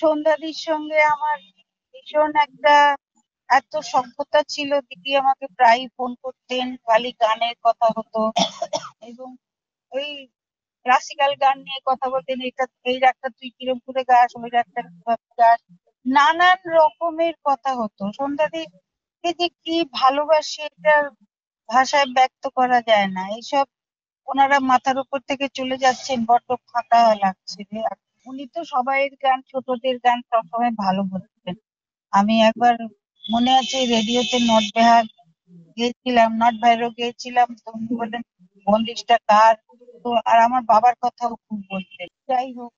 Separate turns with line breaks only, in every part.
সন্ধ্যাদির সঙ্গে আমার ভীষণ একটা এত সভ্যতা ছিল, দিদি আমাকে প্রায়ই ফোন করতেন, খালি গানের কথা হতো এবং ওই ক্লাসিক্যাল গান নিয়ে কথা বলতেন এটা এই রাগটা তুই কিরম করে গাস, ওই কীভাবে গাস? নানান রকমের কথা হতো। সন্ধ্যাদিকে যে কি ভালোবাসি এটা ভাষায় ব্যক্ত করা যায় না। এইসব ওনারা মাথার উপর থেকে চলে যাচ্ছেন, বড্ড ফাঁকা লাগছে উনি তো সবাইয়ের গান, ছোটদের গান সবসময় ভালো বলতেন। আমি একবার মনে আছে রেডিওতে নট বেহার গিয়েছিলাম, নট ভাইরও গিয়েছিলাম, তো উনি বললেন বন্দিশটা কার? তো আর আমার বাবার কথাও খুব বলতেন। যাই হোক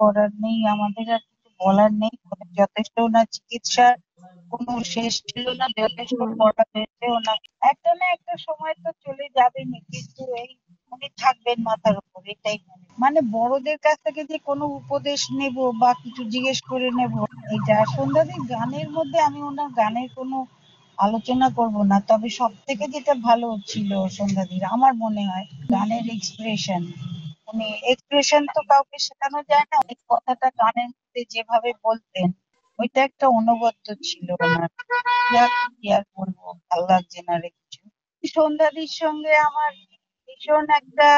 করার নেই, আমাদের আর কিছু বলার নেই। যথেষ্ট না চিকিৎসার কোনো শেষ ছিল না, যথেষ্ট করা হয়েছেও না একটা না একটা সময় তো চলে যাবেনি কিন্তু এই উনি থাকবেন মাথার উপর, এটাই মনে বড়দের কাছ থেকে যে কোনো উপদেশ নেব বা কিছু জিজ্ঞেস করে নেব, এটা সন্ধ্যাদির গানের মধ্যে আমি ওনার গানের কোনো আলোচনা করব না। তবে সব থেকে যেটা ভালো ছিল সন্ধ্যাদির আমার মনে হয় গানের এক্সপ্রেশন উনি এক্সপ্রেশন তো কাউকে শেখানো যায় না ওই কথাটা গানের মধ্যে যেভাবে বলতেন, ওইটা একটা অনবদ্য ছিল ওনার। কি আর বলব ভালো লাগছে না কিছু। সন্ধ্যাদির সঙ্গে আমার ভীষণ একটা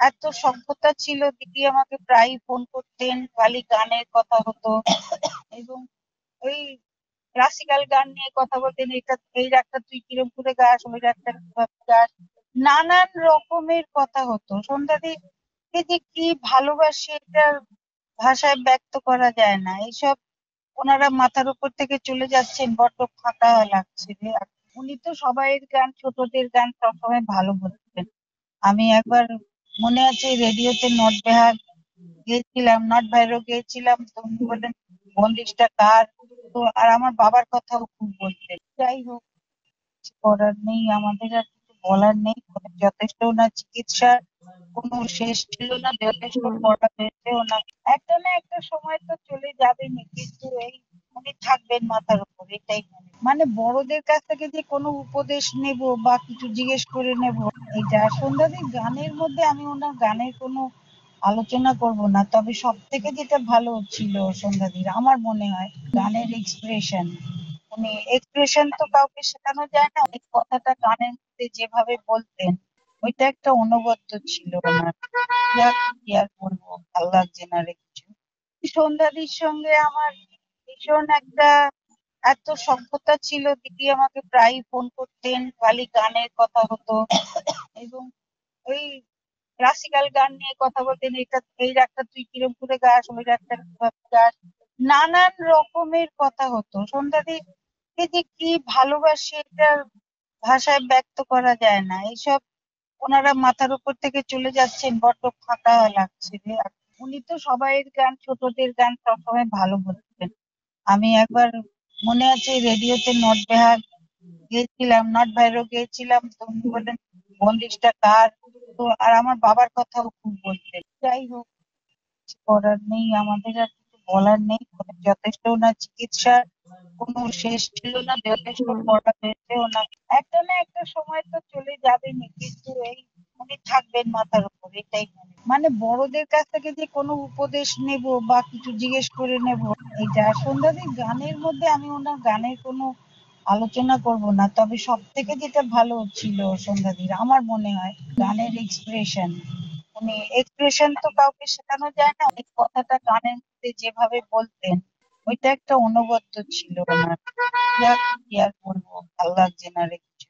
এত সভ্যতা ছিল, দিদি আমাকে প্রায়ই ফোন করতেন, খালি গানের কথা হতো এবং ওই ক্লাসিক্যাল গান নিয়ে কথা বলতেন এটা এই রাগটা তুই কিরম করে গাস, ওই রাগটা কীভাবে গাস? নানান রকমের কথা হতো। সন্ধ্যাদিকে যে কি ভালোবাসি এটা ভাষায় ব্যক্ত করা যায় না। এইসব ওনারা মাথার উপর থেকে চলে যাচ্ছেন, বড্ড ফাঁকা লাগছে উনি তো সবাইয়ের গান, ছোটদের গান সবসময় ভালো বলতেন। আমি একবার মনে আছে রেডিওতে নট বেহার গিয়েছিলাম, নট ভাইরও গিয়েছিলাম, তো উনি বললেন বন্দিশটা কার? তো আর আমার বাবার কথাও খুব বলতেন। যাই হোক, কিছু করার নেই, আমাদের আর কিছু বলার নেই। যথেষ্ট না চিকিৎসার কোনো শেষ ছিল না, যথেষ্ট করা হয়েছেও না একটা না একটা সময় তো চলে যাবেনি কিন্তু এই উনি থাকবেন মাথার উপর, এটাই মনে বড়দের কাছ থেকে যে কোনো উপদেশ নেব বা কিছু জিজ্ঞেস করে নেব, এটা সন্ধ্যাদির গানের মধ্যে আমি ওনার গানের কোনো আলোচনা করব না। তবে সব থেকে যেটা ভালো ছিল সন্ধ্যাদির আমার মনে হয় গানের এক্সপ্রেশন উনি এক্সপ্রেশন তো কাউকে শেখানো যায় না ওই কথাটা গানের মধ্যে যেভাবে বলতেন, ওইটা একটা অনবদ্য ছিল ওনার। কি আর বলব, ভালো লাগছে না রে কিছু। সন্ধ্যাদির সঙ্গে আমার ভীষণ একটা এত সভ্যতা ছিল, দিদি আমাকে প্রায়ই ফোন করতেন, খালি গানের কথা হতো এবং ওই ক্লাসিক্যাল গান নিয়ে কথা বলতেন এটা এই রাগটা তুই কিরম করে গাস, ওই রাগটা কীভাবে গাস? নানান রকমের কথা হতো। সন্ধ্যাদিকে যে কি ভালোবাসি এটা ভাষায় ব্যক্ত করা যায় না। এইসব ওনারা মাথার উপর থেকে চলে যাচ্ছেন, বড্ড ফাঁকা লাগছে রে। উনি তো সবাইয়ের গান, ছোটদের গান সবসময় ভালো বলতেন। আমি একবার মনে আছে, রেডিওতে নট বেহার গিয়েছিলাম, নট ভাইরও গিয়েছিলাম, তো উনি বললেন বন্দিশটা কার তো আর আমার বাবার কথাও খুব বলতেন। যাই হোক করার নেই, আমাদের আর কিছু বলার নেই। যথেষ্ট না চিকিৎসার, কোনো শেষ ছিল না, যথেষ্ট করা হয়েছেও না। একটা না একটা সময় তো চলে যাবেনি কিন্তু এই উনি থাকবেন মাথার উপর, এটাই মনে বড়দের কাছ থেকে যে কোনো উপদেশ নেব বা কিছু জিজ্ঞেস করে নেব এটা সন্ধ্যাদির গানের মধ্যে আমি ওনার গানের কোনো আলোচনা করব না। তবে সব থেকে যেটা ভালো ছিল সন্ধ্যাদির আমার মনে হয়, গানের এক্সপ্রেশন উনি এক্সপ্রেশন তো কাউকে শেখানো যায় না ওই কথাটা গানের মধ্যে যেভাবে বলতেন, ওইটা একটা অনবদ্য ছিল ওনার। কি আর বলব ভালো লাগছে না রে কিছু